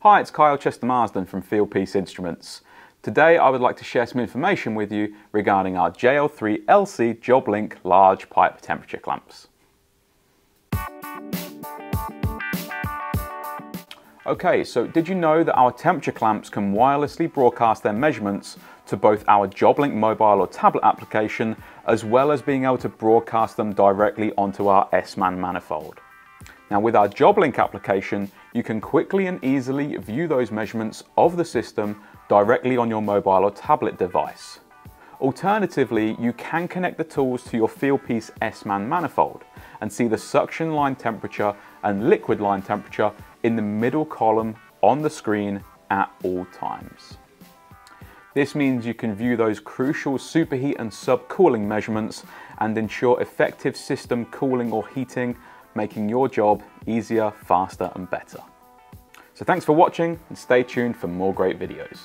Hi, it's Kyle Chester Marsden from Field Fieldpiece Instruments. Today I would like to share some information with you regarding our JL3 LC JobLink large pipe temperature clamps. Okay, so did you know that our temperature clamps can wirelessly broadcast their measurements to both our JobLink mobile or tablet application, as well as being able to broadcast them directly onto our S-Man manifold? Now with our JobLink application, you can quickly and easily view those measurements of the system directly on your mobile or tablet device. Alternatively, you can connect the tools to your Fieldpiece S-Man manifold and see the suction line temperature and liquid line temperature in the middle column on the screen at all times. This means you can view those crucial superheat and subcooling measurements and ensure effective system cooling or heating, making your job easier, faster and better. So thanks for watching and stay tuned for more great videos.